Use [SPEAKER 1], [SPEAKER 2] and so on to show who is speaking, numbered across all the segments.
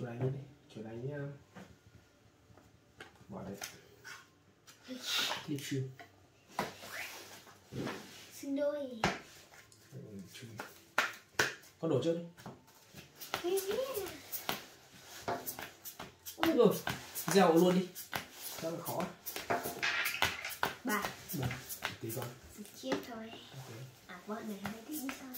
[SPEAKER 1] Chú đánh đi Chú đánh nhá Bỏ đây. Đi chuyền
[SPEAKER 2] Xin đôi
[SPEAKER 1] Con đổ trước đi. Ôi rồi Gieo luôn đi. Rất là khó.
[SPEAKER 2] Ba
[SPEAKER 1] Một Tí con.
[SPEAKER 2] Chiếc thôi.
[SPEAKER 1] Ok.
[SPEAKER 2] À bọn này hay thích sao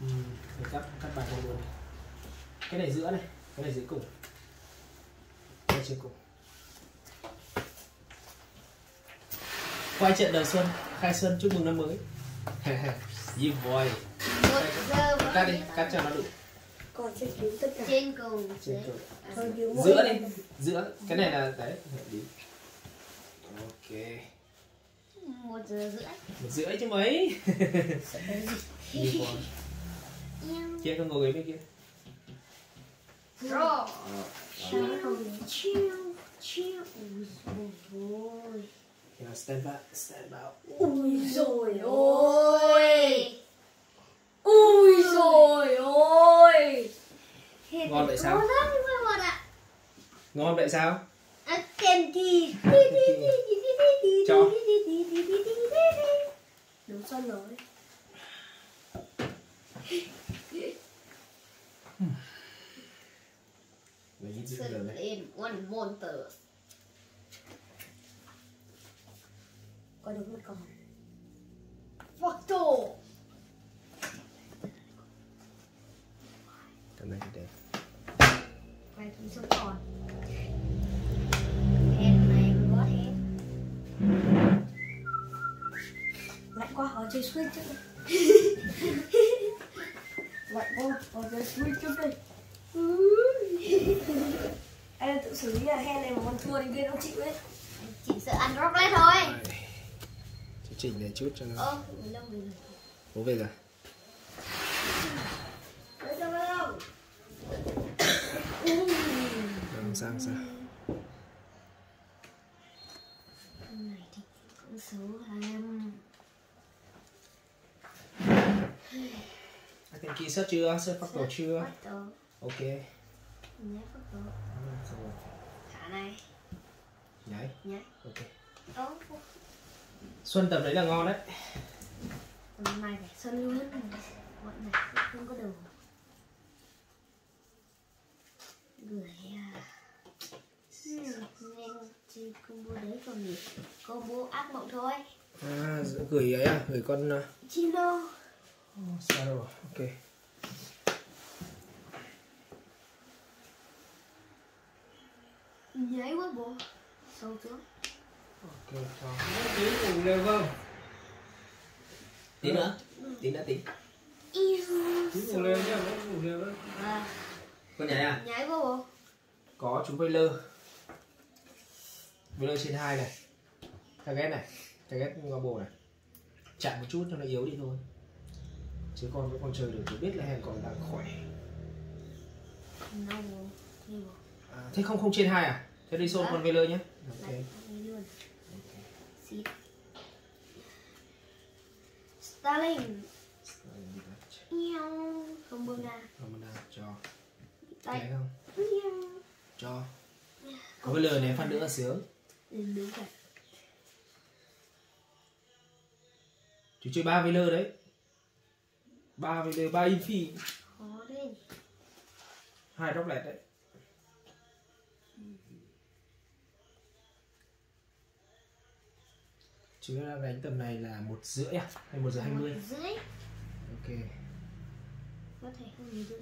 [SPEAKER 1] Ừ, mình cắt cắt bài con luôn. Cái này giữa này cái này dưới cùng. Cái trên cùng. Quay trận đầu xuân khai xuân chúc mừng năm mới. You boy cắt đi cắt cho nó đủ.
[SPEAKER 3] Con sẽ cứu tất cả.
[SPEAKER 2] Trên cùng.
[SPEAKER 1] Trên cùng.
[SPEAKER 3] Mỗi
[SPEAKER 1] giữa đi giữa. Cái này là đấy đi. Ok.
[SPEAKER 2] Một giờ rưỡi.
[SPEAKER 1] Một rưỡi chứ mấy kia con ngồi ghế bên kia
[SPEAKER 2] Rồi
[SPEAKER 1] yeah, stand back stand back
[SPEAKER 3] Ui rồi
[SPEAKER 2] Ôi
[SPEAKER 3] Ui rồi ôi
[SPEAKER 1] Ngon vậy sao?
[SPEAKER 2] Ngon
[SPEAKER 1] vậy sao
[SPEAKER 2] À, kèm thì
[SPEAKER 1] Cho.
[SPEAKER 3] Đúng xuân rồi
[SPEAKER 1] đấy
[SPEAKER 2] lên one monster.
[SPEAKER 3] Có đúng một con
[SPEAKER 2] Photo
[SPEAKER 1] này thì đẹp
[SPEAKER 2] Vài thứ sống còn. Hèn này có hèn
[SPEAKER 3] Lạnh quá ở chơi trước đây Lạnh quá ở chơi switch trước đây Em xử lý là he này mà còn thua thì kia nó chịu ấy
[SPEAKER 2] Chỉ sợ ăn rocket thôi.
[SPEAKER 1] Đây. Chị chỉnh này chút cho nó. Bố về rồi.
[SPEAKER 3] Đấy cho nó đâu?
[SPEAKER 1] Làm sang sao?
[SPEAKER 2] Con này thì cũng xấu lắm
[SPEAKER 1] I think key search chưa? Search phát tổ chưa? ok.
[SPEAKER 2] Đầu
[SPEAKER 1] Xong rồi.
[SPEAKER 2] Này
[SPEAKER 1] nhảy
[SPEAKER 2] Nhé
[SPEAKER 1] ok.
[SPEAKER 2] Ơ,
[SPEAKER 1] xuân tập đấy là ngon đấy.
[SPEAKER 2] Hôm nay phải xuân luôn. Bọn này không có đầu Gửi à Hmm, Nên chỉ combo đấy còn gì? Combo ác mộng thôi.
[SPEAKER 1] À, gửi ấy à? Gửi con uh,
[SPEAKER 2] Chino.
[SPEAKER 1] Sparrow ok
[SPEAKER 2] Nháy quá bộ Sâu xuống.
[SPEAKER 1] Ok cho. Tí ngủ leo không? Tí nữa. Tí nữa tí. Tí ngủ leo nhá ngủ leo đó
[SPEAKER 2] À,
[SPEAKER 1] con nhảy à?
[SPEAKER 2] Nháy quá bộ
[SPEAKER 1] có chú Vây Vây trên hai này. Target này. Target ngò bồ này. Chặn một chút cho nó yếu đi thôi. Chứ con vẫn còn chơi được. Chỉ biết là hèn còn đang khỏe. À, thế không không trên hai à thế đi xôn
[SPEAKER 2] Dạ.
[SPEAKER 1] con Vây nhé. Ok.
[SPEAKER 2] Xịt Starling Yêu Không buông ra.
[SPEAKER 1] Không cho.
[SPEAKER 2] Tay
[SPEAKER 1] Đấy không?
[SPEAKER 2] Yêu
[SPEAKER 1] cho. Có cái lời này phát nữa là sướng.
[SPEAKER 2] Đừng đứng cả
[SPEAKER 1] chú chơi ba Vây đấy. Ba Vây ba infi
[SPEAKER 2] Khó đấy.
[SPEAKER 1] Hai drop lẹt đấy chú đang đánh tầm này là một rưỡi à? Hay một giờ hai mươi?
[SPEAKER 2] Rưỡi.
[SPEAKER 1] Ok.
[SPEAKER 2] Có thể một rưỡi.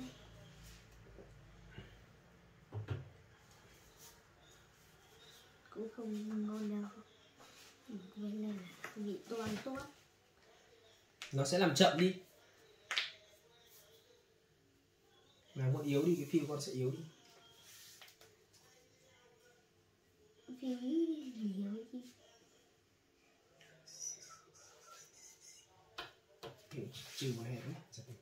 [SPEAKER 2] Cũng không ngon đâu. Vậy là bị toàn tốt
[SPEAKER 1] nó sẽ làm chậm đi. Làm con yếu đi cái phi của con sẽ yếu đi.
[SPEAKER 2] Vì nhiều gì
[SPEAKER 1] kiểu trừ một hẹp ấy. Chặt đi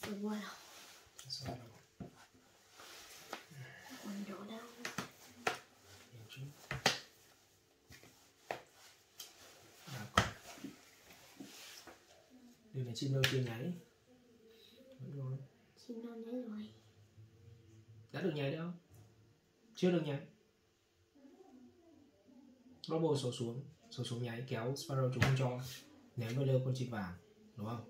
[SPEAKER 2] Sửa buồn đâu?
[SPEAKER 1] Hiểu chứ Đây là chim đầu chưa nhảy Vẫn ngon.
[SPEAKER 2] Chim non nháy rồi.
[SPEAKER 1] Đã được nhảy đâu? Chưa được nhảy. Robo sổ xuống Sổ xuống nháy kéo Sparrow chúng không cho Ném vào lêu con chim vàng Đúng không?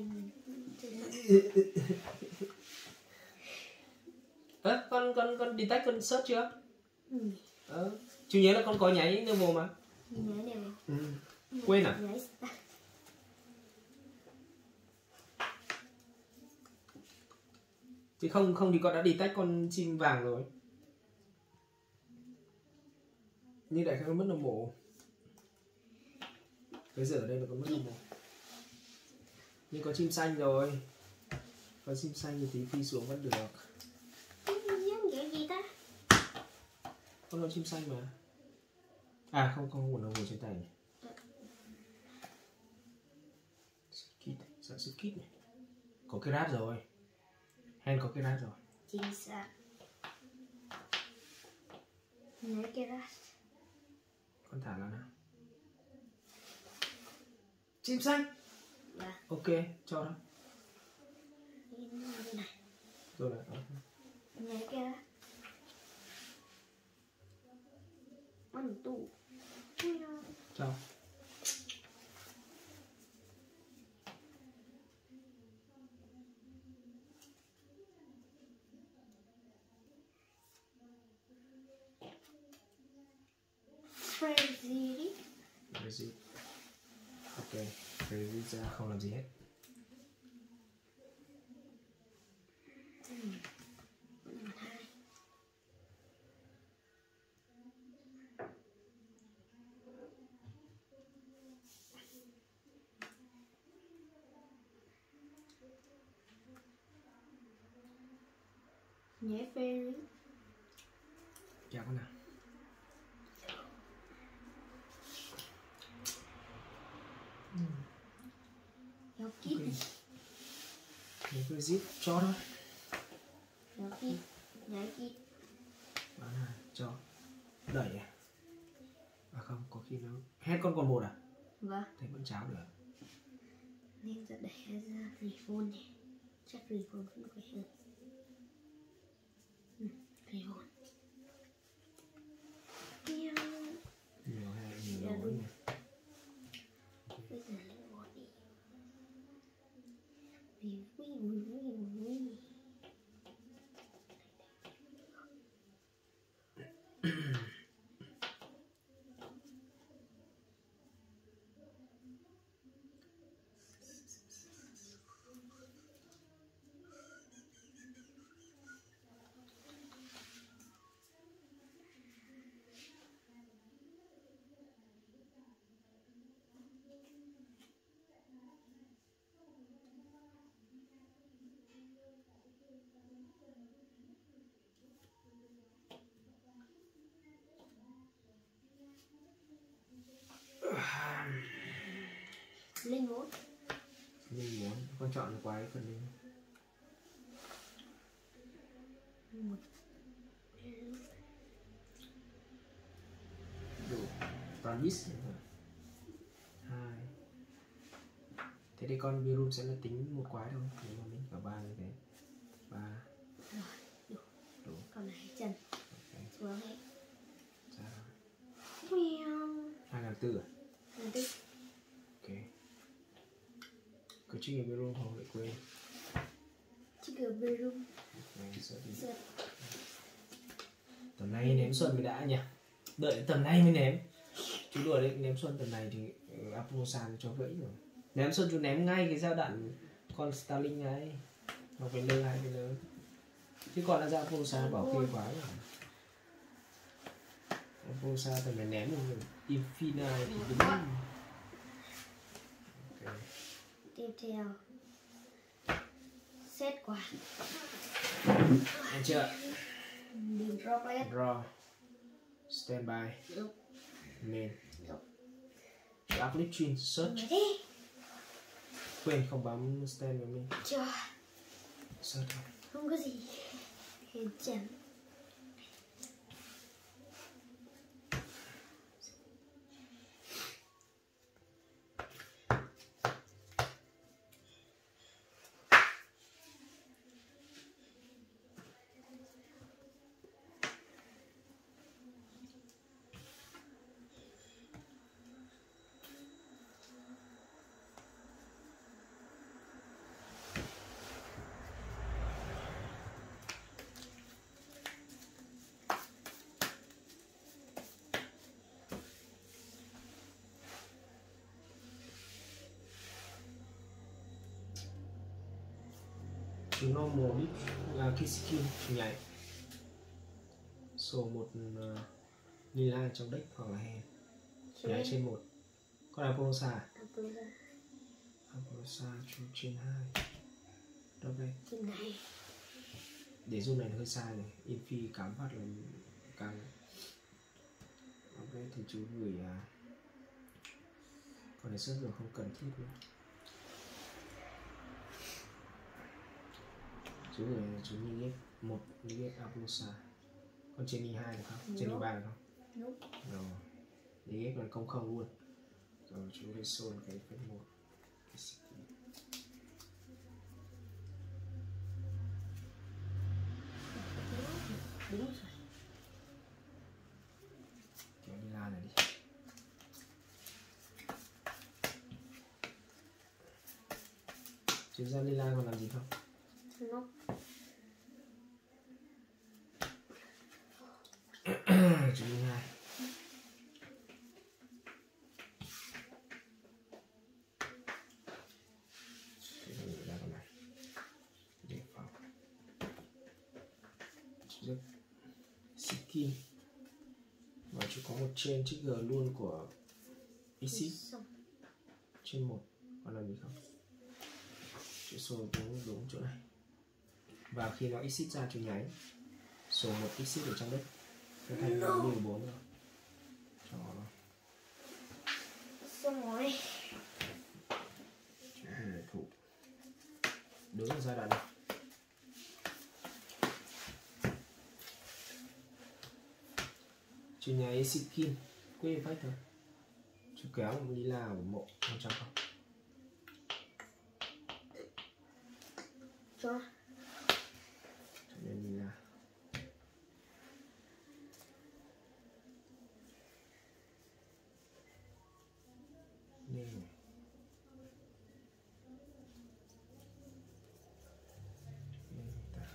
[SPEAKER 2] mình trên
[SPEAKER 1] Ơ, con, con, con detect con search chưa?
[SPEAKER 2] ừ.
[SPEAKER 1] Ờ, chú nhớ là con có nháy nêu mồm mà
[SPEAKER 2] nhớ đều
[SPEAKER 1] ừ. Quên à?
[SPEAKER 2] nhớ
[SPEAKER 1] Chứ không không thì con đã đi tách con chim vàng rồi. Như đại khái con mất đồng bộ. Bây giờ ở đây là con mất đồng bộ. Nhưng có chim xanh rồi. Có chim xanh thì tí phi xuống vẫn được. Con là chim xanh mà. À không không còn nó ngồi trên tay. Này Skit, dạng skit này. Có cái rát rồi. Hen có cái rát rồi.
[SPEAKER 2] Chính xác. Nhớ cái đó.
[SPEAKER 1] Con thả nó nào. Chim xanh.
[SPEAKER 2] Và
[SPEAKER 1] Ok, cho đó
[SPEAKER 2] này
[SPEAKER 1] Rồi này ok.
[SPEAKER 2] nhớ cái đó. Ăn tủ
[SPEAKER 1] Cho
[SPEAKER 2] crazy
[SPEAKER 1] Exit Ok, exit ra không làm gì hết.
[SPEAKER 2] Nhớ fairy
[SPEAKER 1] Kéo con nào
[SPEAKER 2] nhớ kít
[SPEAKER 1] thì cứ zip cho đó,
[SPEAKER 2] nhớ kịp nhớ
[SPEAKER 1] kịp cho. Đẩy à? À không có khi nó hết con còn một à?
[SPEAKER 2] Vâng.
[SPEAKER 1] Thì vẫn cháo được.
[SPEAKER 2] Nên giờ đẩy ra rephone này chắc rephone cũng phải hơn. Ừ, rephone wee, wee, wee. Lên bốn
[SPEAKER 1] Mình muốn con chọn được quái phần linh.
[SPEAKER 2] Một
[SPEAKER 1] đủ. Toàn miss hai. Thế thì con virus sẽ là tính một quái thôi nếu mà mình cả ba như thế. Ba. Đủ.
[SPEAKER 2] Còn này chân.
[SPEAKER 1] Ok.
[SPEAKER 2] Xuống hết Meow.
[SPEAKER 1] hai ngàn tư à
[SPEAKER 2] Lần tư
[SPEAKER 1] ok virus không? Lại quên. Sợ tầm này ném xuân mới đã nhỉ? Đợi tầm này mới ném. Chú đùa đấy ném xuân tầm này thì ừ, Aposan cho gãy rồi. Ném xuân chú ném ngay cái giai đoạn con Starling ấy. Nó phải lơ hai cái lớn chứ còn là ra Aposan bảo kê quá rồi. Aposan tầm này ném rồi Infinite thì đúng
[SPEAKER 2] tiếp theo. Set quả
[SPEAKER 1] anh chưa?
[SPEAKER 2] Mình rocket
[SPEAKER 1] draw. Stand by.
[SPEAKER 2] Đúng.
[SPEAKER 1] uplift chin search. Quên không bấm stand với mình.
[SPEAKER 2] Chưa.
[SPEAKER 1] Search.
[SPEAKER 2] Không có gì. Hèn chán
[SPEAKER 1] ít là Kiskin chủ nhảy số một uh, lila trong deck hoặc là hand nhảy trên một. Con Apollosa
[SPEAKER 2] Apollo
[SPEAKER 1] Apollosa. Chú trên hai. Đâu
[SPEAKER 2] này.
[SPEAKER 1] Để zoom này hơi sai này. Infi cắm phát là càng ok thì chú gửi à, còn này sức rồi không cần thiết nữa chú gửi chú Nigel một Nigel Apollosa con trên i hai được không? Trên i ba được không?
[SPEAKER 2] Đúng.
[SPEAKER 1] rồi. Nigel còn không không luôn. Rồi chú lấy xôn cái phép một cái
[SPEAKER 2] đúng rồi.
[SPEAKER 1] Kéo đi la này đi. Chuyên gia lila còn làm gì không
[SPEAKER 2] nó
[SPEAKER 1] chú hai Thế thì ra con này để phòng chú rất skin và chú có một trên chữ G luôn của Exit
[SPEAKER 2] xong
[SPEAKER 1] trên một còn làm gì không? Chữ số đúng đúng chỗ này. Và khi nó exit ra chú nháy số một exit ở trong đất nó thành no. lưu bốn rồi cho nó
[SPEAKER 2] xong rồi
[SPEAKER 1] chú người thủ đứng ở giai đoạn này chú kim quê phách thôi chú kéo đi là ở mộ, một không.
[SPEAKER 2] Cho
[SPEAKER 1] cho nên đi là nên này. Nên ta.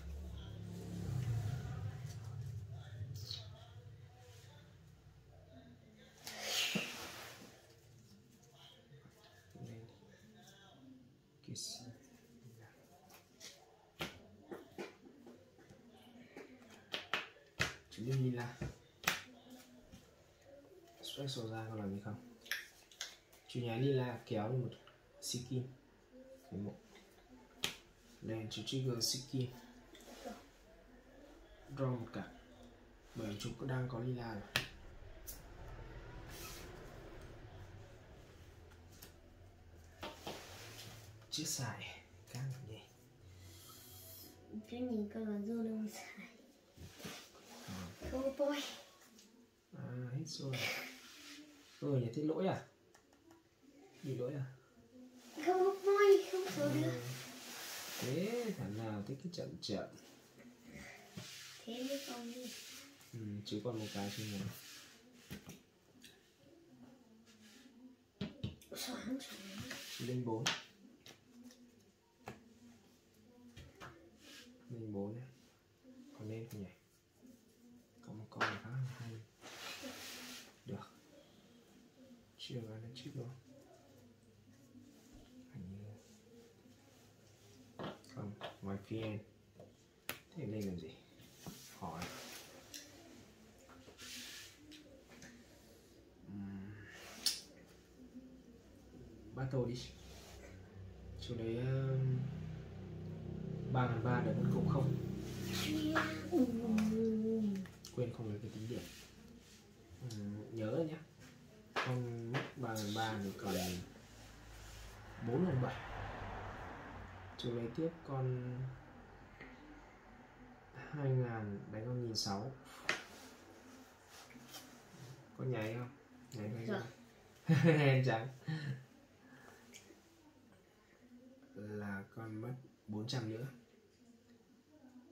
[SPEAKER 1] Nên. Kiss chú đi lila special ra có làm gì không? Chú nhà lila kéo lên một siki một. Đèn chú trigger siki draw một cả bởi chú cũng đang có lila rồi. Chiếc xài. Căng nhỉ?
[SPEAKER 2] Cái nhìn cơ là dưa đâu xài không bôi.
[SPEAKER 1] À hết rồi. Ừ nhỉ thế lỗi à? Bị lỗi à?
[SPEAKER 2] Không có bôi không số
[SPEAKER 1] Ừ.
[SPEAKER 2] được.
[SPEAKER 1] Thế thằng nào thích cái chậm chậm.
[SPEAKER 2] Thế mới không đi.
[SPEAKER 1] Ừ, chứ còn một cái trên này
[SPEAKER 2] xoắn xoắn
[SPEAKER 1] linh bốn. Linh bốn còn lên không nhỉ có một con này khá là hay được chưa vào lên chip rồi không ngoài vn thế lên làm gì? Hỏi. Ừm. battle đi. Chỗ đấy ba phần ba vẫn cộng không quên không lấy cái tính điểm Ừm, nhớ rồi nhé con mất ba phần ba thì còn chỗ lấy tiếp con hai ngàn đánh con nghìn sáu. Có nháy không? Nháy hay
[SPEAKER 2] Rồi.
[SPEAKER 1] không em trắng là con mất 400 nữa.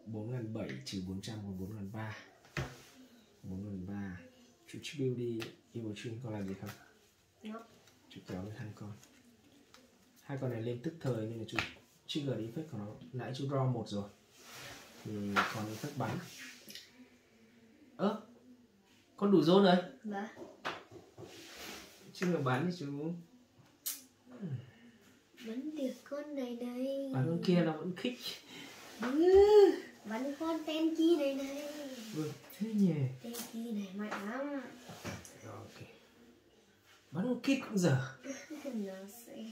[SPEAKER 1] 4 ngàn 7 trừ 400 còn 4 ngàn 3 4 ngàn 3 chú chill đi Evil Twin con làm gì không?
[SPEAKER 2] Nó
[SPEAKER 1] chú kéo lên hai con. Hai con này lên tức thời nên là chú trigger effect của nó. Nãy chú draw một rồi. Thì còn effect bắn. Ơ con đủ zone rồi.
[SPEAKER 2] Vâng
[SPEAKER 1] trigger bắn thì chú
[SPEAKER 2] Bắn được con này này.
[SPEAKER 1] Bắn con kia nó vẫn kích.
[SPEAKER 2] Ừ, Bắn con ten chi này này.
[SPEAKER 1] Vâng thế nhỉ?
[SPEAKER 2] Ten chi này mạnh lắm.
[SPEAKER 1] Ok. Bắn con cũng giờ
[SPEAKER 2] Nó sẽ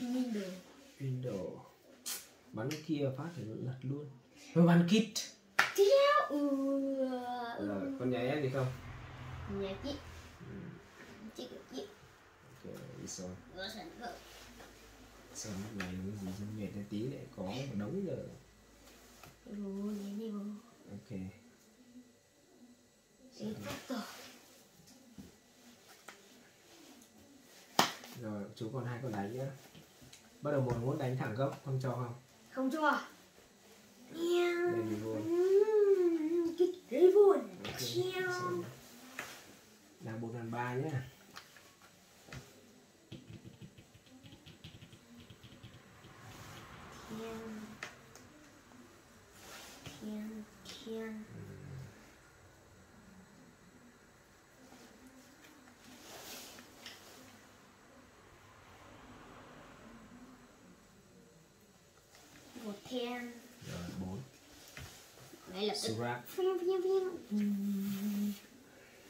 [SPEAKER 2] nhìn đồ
[SPEAKER 1] window bắn kia phát thì nó lật luôn. Rồi bắn kit
[SPEAKER 2] Chéo ừ.
[SPEAKER 1] rồi con nhà em gì không?
[SPEAKER 2] Nhà chị. Chị
[SPEAKER 1] ok đi rồi
[SPEAKER 2] sẵn vợ.
[SPEAKER 1] Sao lúc này cái gì cho mệt tí lại có một đống giờ.
[SPEAKER 2] Bố
[SPEAKER 1] Ok.
[SPEAKER 2] Đi tổ
[SPEAKER 1] Rồi chú còn hai con đánh nhá. Bắt đầu một muốn đánh thẳng gốc Không cho không
[SPEAKER 2] Không cho Kích đấy vồn.
[SPEAKER 1] Là 4 lần 3 nhá.
[SPEAKER 2] Thiên Thiên Thiên Một thiên
[SPEAKER 1] Rồi 4
[SPEAKER 2] Ngay lập tức.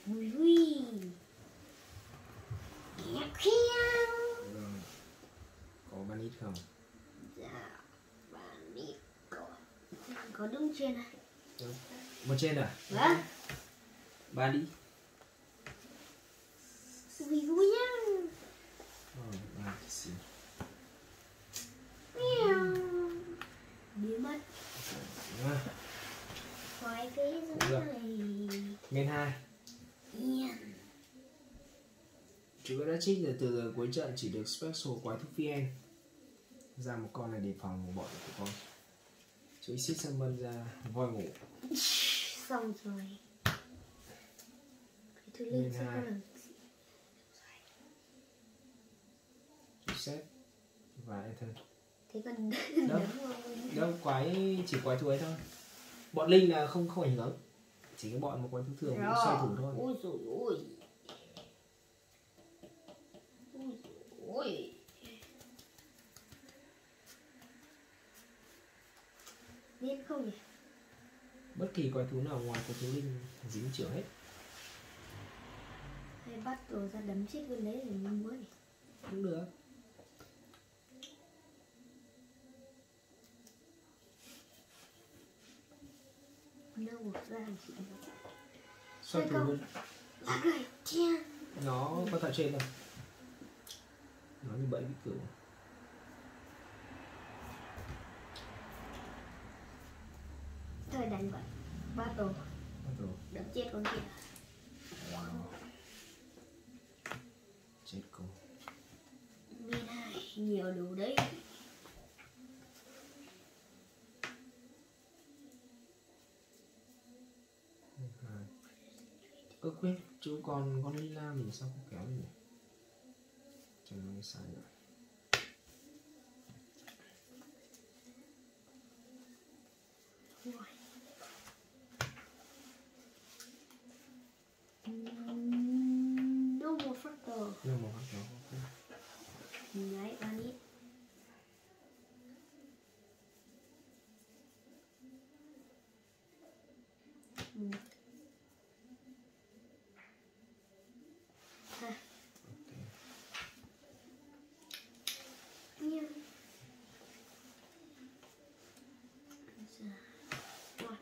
[SPEAKER 2] Ui ui
[SPEAKER 1] Rồi Có ban ít không?
[SPEAKER 2] Dạ Và đi có. Có đúng chưa này.
[SPEAKER 1] Một trên à?
[SPEAKER 2] Vâng.
[SPEAKER 1] Ba đi
[SPEAKER 2] Vui vui nhá
[SPEAKER 1] Rồi ba thì xin
[SPEAKER 2] Meow. Biến mất
[SPEAKER 1] Rồi,
[SPEAKER 2] Khoai phế dưới
[SPEAKER 1] Được. Bên 2
[SPEAKER 2] Yên
[SPEAKER 1] Chú đã trích từ giờ cuối trận chỉ được special quái thú PN Ra một con này đề phòng của bọn của con Chú xích summon ra voi ngủ
[SPEAKER 2] Xong rồi sẽ
[SPEAKER 1] hai. Chú set Và enter
[SPEAKER 2] Thế còn
[SPEAKER 1] Đâu? đâu quái chỉ quái thú ấy thôi bọn linh là không không ảnh hưởng. Chỉ cái bọn một quái thú thường cũng xoay thủ thôi.
[SPEAKER 2] Ôi dồi ôi. Ôi dồi ôi. Nên không nhỉ?
[SPEAKER 1] bất kỳ quái thú nào ngoài quái thú linh dính trưởng hết.
[SPEAKER 2] Hay bắt đồ ra đấm chết con đấy rồi muốn nhỉ?
[SPEAKER 1] cũng được
[SPEAKER 2] Buộc ra chị
[SPEAKER 1] xoay
[SPEAKER 2] không? Là
[SPEAKER 1] nó có tại trên đâu nó như bẫy bị cửu
[SPEAKER 2] Thôi đánh vậy. Bắt
[SPEAKER 1] đầu
[SPEAKER 2] đấm chết con kia.
[SPEAKER 1] Wow. chết cô.
[SPEAKER 2] Hai Nhiều đủ đấy
[SPEAKER 1] Hai ơ, quên chú còn con lila mình sao không kéo nhỉ? Chẳng nói sai rồi
[SPEAKER 2] Ui. Ừm, No more factor
[SPEAKER 1] nhưng mà bắt đầu không
[SPEAKER 2] Đấy, ba nít Ừ. Ha,
[SPEAKER 1] ok
[SPEAKER 2] nha. Dạ. Rồi,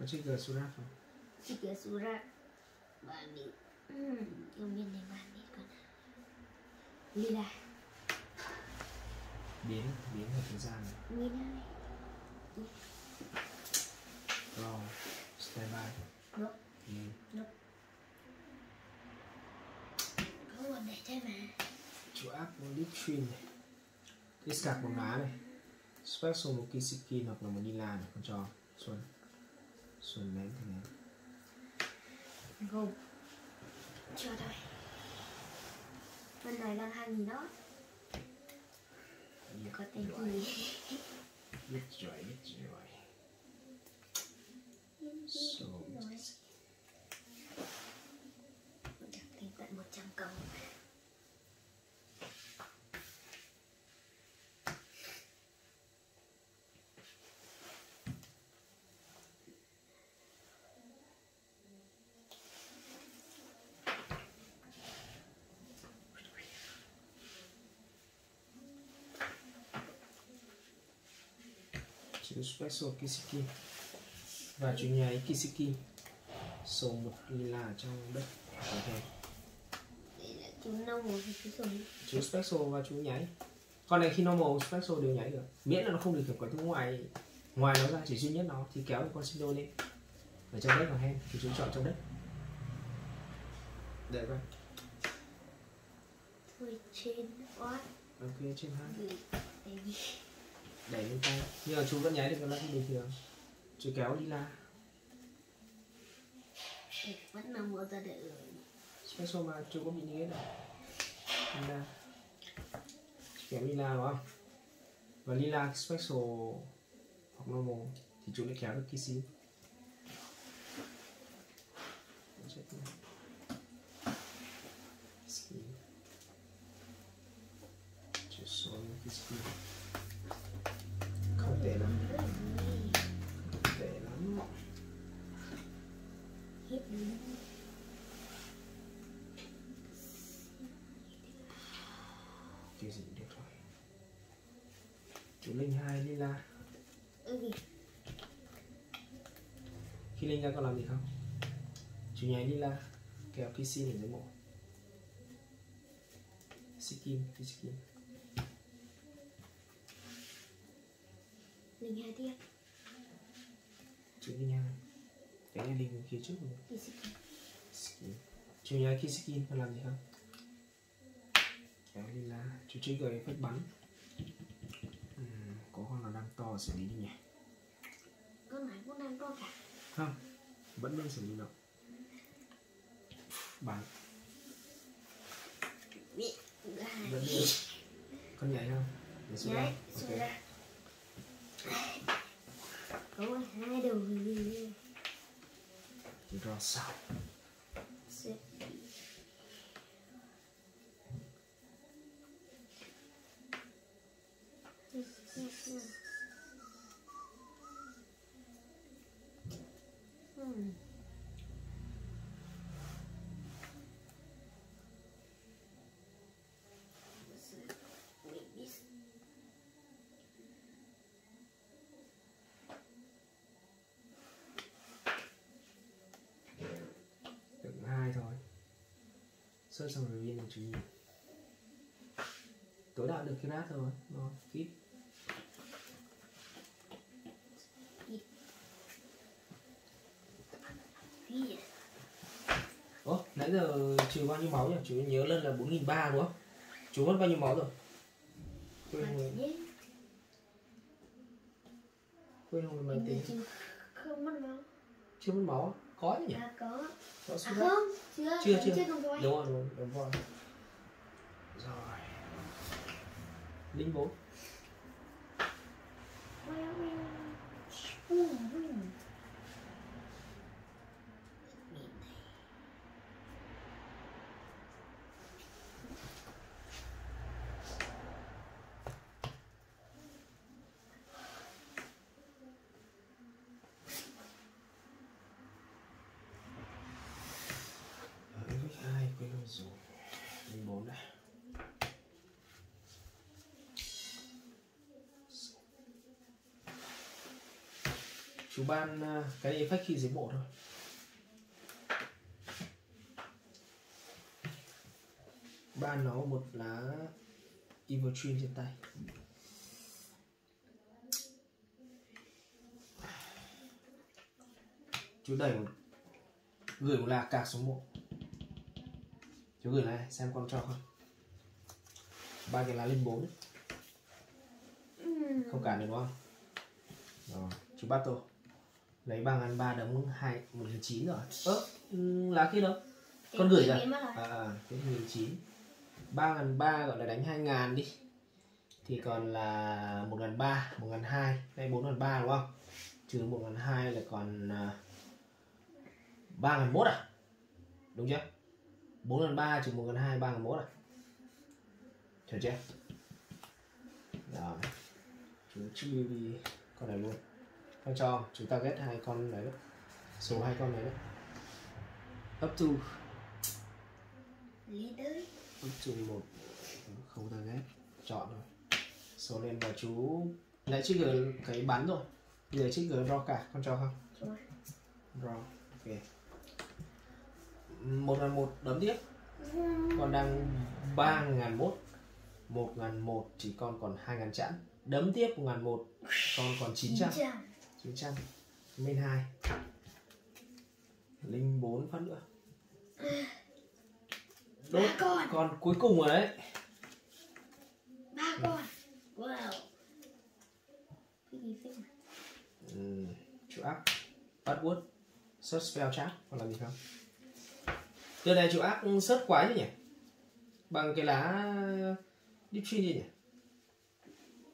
[SPEAKER 1] có trigger surat không
[SPEAKER 2] chỉ kira surat Hmm, yung yun ay nít ko na Lila
[SPEAKER 1] biến biến vào thời gian này.
[SPEAKER 2] Min hai
[SPEAKER 1] Rồi, stand by.
[SPEAKER 2] Nope.
[SPEAKER 1] Ừ.
[SPEAKER 2] có vấn đề thế mà
[SPEAKER 1] Chú áp một lít chuyên này. Cái sạc một lá này. Special một Kisiki hoặc là một Nila này. Con cho Xuân. Xuân ném thì ném.
[SPEAKER 2] gồm chưa thôi bên này đang hai nghìn đó.
[SPEAKER 1] Biết
[SPEAKER 2] có tên
[SPEAKER 1] rồi,
[SPEAKER 2] gì?
[SPEAKER 1] Biết rồi, biết rồi. So,
[SPEAKER 2] đặt lên tận 100 công
[SPEAKER 1] chữ Special Kisiki. Và chú nháy Kisiki. Số một Nila trong đất.
[SPEAKER 2] Là chú nông số
[SPEAKER 1] chú special và chú nháy con này khi normal special đều nháy được. Miễn là nó không được kiểu quái thứ ngoài ngoài nó ra chỉ duy nhất nó thì kéo con sinh đôi lên. Ở trong đất và hen thì chú chọn trong đất. Để coi
[SPEAKER 2] thôi trên oát
[SPEAKER 1] ok trên hai đẩy lên tay nhưng mà chú vẫn nháy được cái lắc bình thường. Chú kéo đi la.
[SPEAKER 2] Để vẫn nằm ở ra đợi
[SPEAKER 1] special mà chú có bị như thế đâu lila kéo lila đúng không? Và lila special hoặc normal thì chú lại kéo được kissy Check này. Kissy. Chú số kissy không tệ lắm không tệ lắm
[SPEAKER 2] hết đi
[SPEAKER 1] kiểu gì cũng được thôi chú linh hai
[SPEAKER 2] ừ gì?
[SPEAKER 1] Khi linh ra còn làm gì không? Chú nháy lila kéo kissy ở dưới mộ. Sikim, Sikim.
[SPEAKER 2] Linh hai tiếp
[SPEAKER 1] chú linh hai. Cái này linh phía trước rồi.
[SPEAKER 2] Đi
[SPEAKER 1] Sikim. Chú nháy Kisikin còn làm gì không? Kéo lila chú chơi gửi phách bắn con nào đang to xử lý đi nhỉ?
[SPEAKER 2] Con này cũng đang to cả.
[SPEAKER 1] Không vẫn đang xử lý đâu
[SPEAKER 2] hai
[SPEAKER 1] vẫn đi. Con nhảy không để xuống
[SPEAKER 2] nhảy xuống
[SPEAKER 1] ok.
[SPEAKER 2] ra có hai đầu
[SPEAKER 1] rồi sao
[SPEAKER 2] sẽ Hmm.
[SPEAKER 1] được hai thôi. Sơ xong rồi viên là chủ ý. Tối đa được cái nát thôi nó kíp
[SPEAKER 2] Phía.
[SPEAKER 1] Ủa, nãy giờ trừ bao nhiêu máu nhỉ? Chú nhớ lên là 4.300 đúng không? Chú mất bao nhiêu máu rồi? Quên rồi, quên rồi máy tính
[SPEAKER 2] không mất máu
[SPEAKER 1] Chưa mất máu? Có nhỉ?
[SPEAKER 2] à có
[SPEAKER 1] Có
[SPEAKER 2] à không chưa
[SPEAKER 1] Chưa, chưa.
[SPEAKER 2] chưa
[SPEAKER 1] Đúng rồi, đúng rồi, đúng rồi Rồi Linh 4 với ai quên rồi rồi Linh 4 đây Chú ban à, cái này phách khi dưới bộ thôi. Ban nó một lá Evil Dream trên tay. Chú đẩy một gửi một lạc cạc xuống một chú gửi này xem con cho không ba cái lá lên bốn. Không cả được đúng không? Rồi chú bắt tôi lấy ba ngàn ba đấm hai một nghìn chín rồi. Ơ lá kia đâu? Con gửi
[SPEAKER 2] rồi.
[SPEAKER 1] À, à nghìn chín. Ba ngàn ba gọi là đánh hai ngàn đi. Thì còn là một ngàn ba một ngàn hai đây bốn ngàn ba đúng không? Trừ một ngàn hai là còn à, ba ngàn mốt à? Đúng chưa? Bốn ngàn ba trừ một ngàn hai ba ngàn mốt à? Hiểu chưa? Rồi. Chú chia đi con này luôn con cho chúng ta ghét hai con này đấy số hai con này đấy. Up to up to một. Không ta ghét. Chọn rồi số lên và chú. Lại chiếc gờ cái bắn rồi. Giờ chiếc gờ draw cả con cho không? Draw ok. Một ngàn một đấm tiếp. Con đang ba ngàn mốt. Một ngàn một chỉ con còn hai ngàn chẵn. Đấm tiếp một ngàn một con còn chín trăm 900 Main 2 Linh 4 phát nữa. Đốt
[SPEAKER 2] Ba con.
[SPEAKER 1] con cuối cùng rồi đấy.
[SPEAKER 2] Ba con. Wow. Gì
[SPEAKER 1] ừ. Chú ác. Bắt Search spell chat Còn làm gì không? Đợt này chú ác search quái chứ nhỉ? Bằng cái lá Deep Tree gì nhỉ?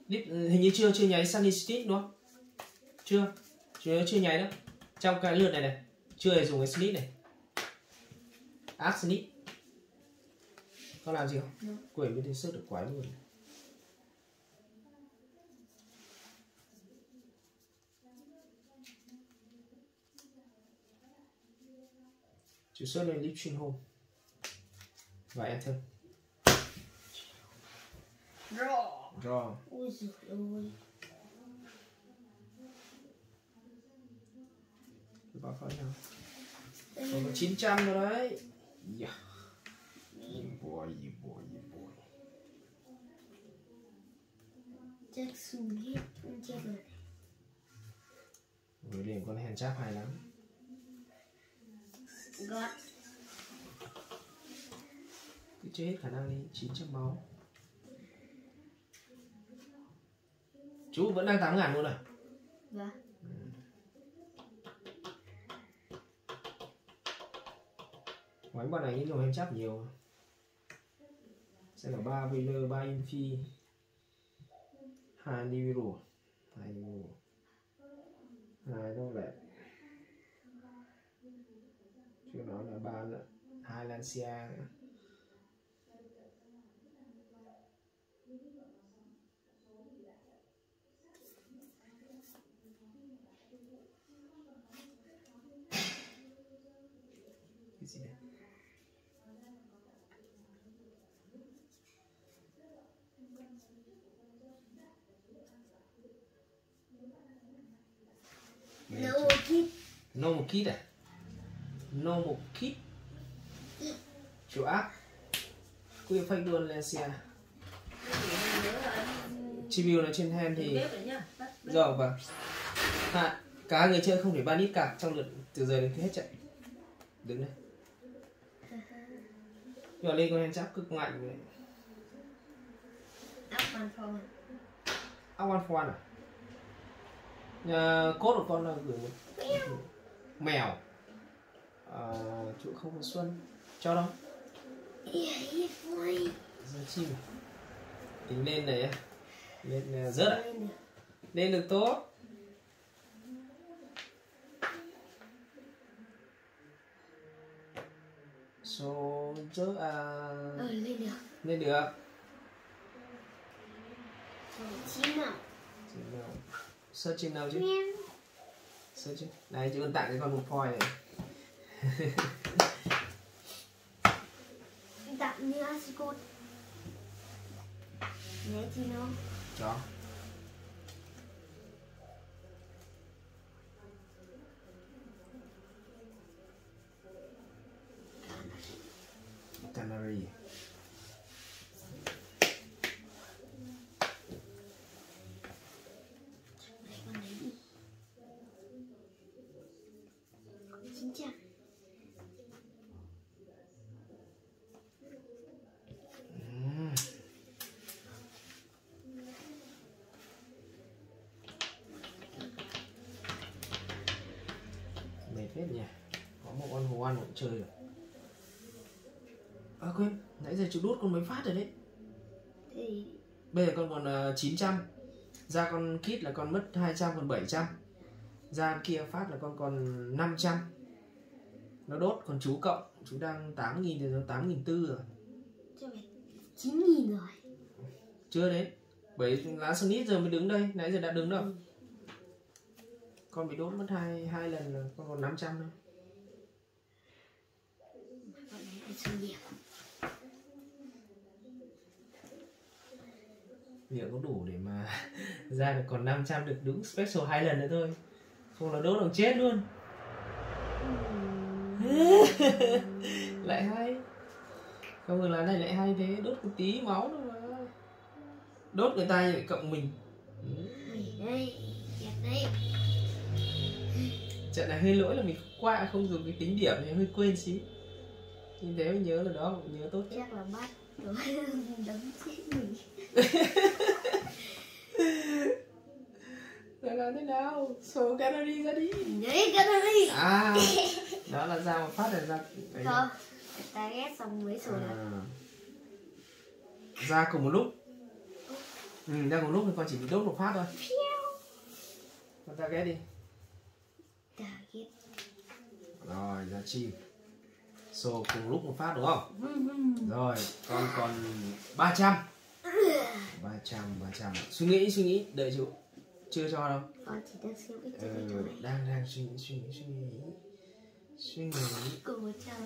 [SPEAKER 1] Deep, hình như chưa chưa nháy Sunny Stick đúng không chưa? Chưa chưa nháy đâu. Trong cái lượt này này chưa hề dùng cái snip này. Ác snip con làm gì không? Quẩy bên đây sớt được quái luôn. Chú sớt lên lip chuyên home. Và enter.
[SPEAKER 2] Rồi
[SPEAKER 1] draw.
[SPEAKER 2] Ui giời ơi
[SPEAKER 1] Cáo nhau
[SPEAKER 2] Đây
[SPEAKER 1] còn có 900 rồi đấy. Yeah. Yeah boy, yeah boy, yeah boy.
[SPEAKER 2] chắc xuống hết không chết rồi
[SPEAKER 1] Người liền con hèn cháp hay lắm.
[SPEAKER 2] Gót
[SPEAKER 1] Cứ chơi hết khả năng đi 900 máu. Chú vẫn đang 8 ngàn luôn à?
[SPEAKER 2] Và
[SPEAKER 1] Ngoánh bọn này những dùng em cháp nhiều. Sẽ là 3 Wheeler, 3 Infi. 2 Individual 2 Individual 2 đâu lẹ Chưa nói là 3 nữa. 2 Lancia nữa cái gì đây
[SPEAKER 2] no kid
[SPEAKER 1] normal kit à? Normal kit chủ ác. Quy phanh luôn Lancia Chibiu nó trên hand thì
[SPEAKER 3] đấy bắt-
[SPEAKER 1] rồi vâng. Hạ cá người chơi không thể ban ít cạc trong lượt từ giờ đến khi hết trận. Đứng đây. Mà lên con hand chắc cực mạnh vậy
[SPEAKER 2] áp hoàn phòng
[SPEAKER 1] áo one. For one à? Nhà cốt của con là gửi một mèo. À, chủ không có xuân. Cho đâu?
[SPEAKER 2] Vui
[SPEAKER 1] giờ chim tính lên này lên à, rớt à
[SPEAKER 2] lên được
[SPEAKER 1] tốt. Số rớt à.
[SPEAKER 2] Ờ lên được.
[SPEAKER 1] Lên được.
[SPEAKER 2] Chín nào?
[SPEAKER 1] Chim nào? Search chim nào chứ Search chứ? Này chứ còn tặng cái con một point này.
[SPEAKER 2] Tặng như Asicot Nhé chi nó
[SPEAKER 1] đó Canary
[SPEAKER 2] Lấy con đấy đi
[SPEAKER 1] ăn cũng chơi được à? Quên nãy giờ chú đốt con mấy phát rồi đấy.
[SPEAKER 2] Thì
[SPEAKER 1] bây giờ con còn uh, 900 ra con kit là con mất 200 còn 700 ra kia phát là con còn 500 nó đốt còn chú cộng chú đang 8 nghìn thì nó 8 nghìn tư rồi.
[SPEAKER 2] Cho mày chín nghìn rồi.
[SPEAKER 1] Chưa đến bởi lá snit giờ mới đứng đây nãy giờ đã đứng đâu.
[SPEAKER 2] Ừ
[SPEAKER 1] con bị đốt mất hai hai lần rồi, con còn 500
[SPEAKER 2] trăm
[SPEAKER 1] liệu có đủ để mà ra được còn 500 được đúng special hai lần nữa thôi. Không là đốt đồng chết luôn. Lại hay. Không ngờ là này lại hay thế, đốt một tí máu thôi mà. Đốt người ta lại cộng mình. Ừ.
[SPEAKER 2] đẹp đấy
[SPEAKER 1] trận này hơi lỗi là mình qua không dùng cái tính điểm thì hơi quên xíu nhưng thế mới nhớ là đó nhớ tốt
[SPEAKER 2] chắc là bắt rồi đấm chết mình.
[SPEAKER 1] Là làm thế nào? Số gallery ra đi.
[SPEAKER 2] Đấy đó đi
[SPEAKER 1] à đó là ra một phát là ra đấy.
[SPEAKER 2] không ta ghét xong mới là
[SPEAKER 1] à. ra cùng một lúc. Ừ, ra cùng lúc thì con chỉ bị đốt một phát thôi. Con ra đi.
[SPEAKER 2] ta ghét
[SPEAKER 1] rồi ra chim số cùng lúc một phát đúng không? Rồi con còn 300 300 300 suy nghĩ suy nghĩ đợi chú chưa cho đâu.
[SPEAKER 2] Con chỉ đang
[SPEAKER 1] ừ, đang đang suy nghĩ suy nghĩ suy nghĩ. Suy nghĩ.
[SPEAKER 2] Cùng một trăm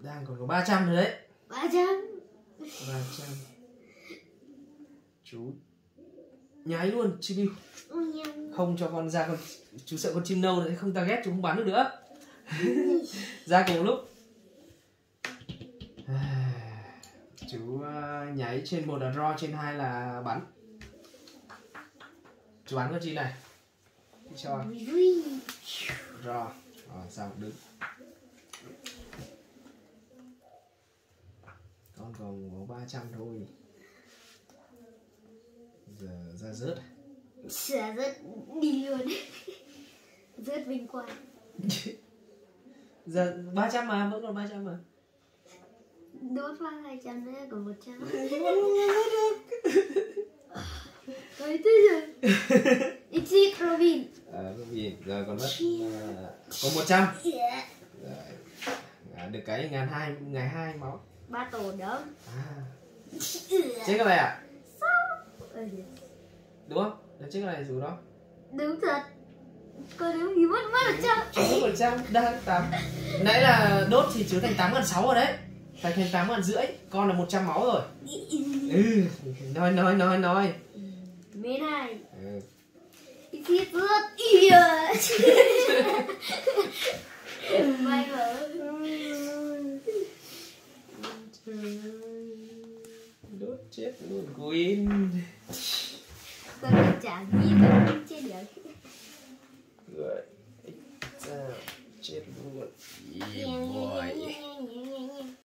[SPEAKER 1] đang còn có 300 rồi đấy.
[SPEAKER 2] Ba trăm.
[SPEAKER 1] 300 chú. Nhái luôn chi biu
[SPEAKER 2] nhầm
[SPEAKER 1] không cho con ra con chú sợ con chim nâu này không ta ghét chú không bắn được nữa. Ra cùng lúc. Chú ờ, nháy trên một là draw trên hai là bắn. Chú bắn con chi này. Cho. Draw rồi sao đứng. Con còn có 300 thôi. Giờ ra rớt
[SPEAKER 2] sẽ rất đi luôn. Rất vinh quang.
[SPEAKER 1] Giờ 300 mà vẫn còn 300 mà.
[SPEAKER 2] Đốt hai trăm nữa còn một trăm. Đấy thế rồi. Exit Robin?
[SPEAKER 1] À, gì giờ còn mất à, còn 100
[SPEAKER 2] yeah.
[SPEAKER 1] rồi à, được cái ngàn hai ngày hai máu.
[SPEAKER 2] Ba tổ đó.
[SPEAKER 1] À, chết cái này à đúng không chết cái này dù đó.
[SPEAKER 2] Đúng thật. Cô đúng thì mất mất một trăm.
[SPEAKER 1] Chú một trăm đang tám. Nãy là đốt thì chứa thành tám gần sáu rồi đấy. Phải thành tám gần rưỡi. Con là 100 máu rồi. Ừ nói nói nói nói.
[SPEAKER 2] Mến hai
[SPEAKER 1] ừ.
[SPEAKER 2] Exit rất yeah. May vợ
[SPEAKER 1] đốt chết luôn queen
[SPEAKER 2] Quello già vivo, ce li ho.
[SPEAKER 1] Rồi. Chết luôn. Yeah, boy.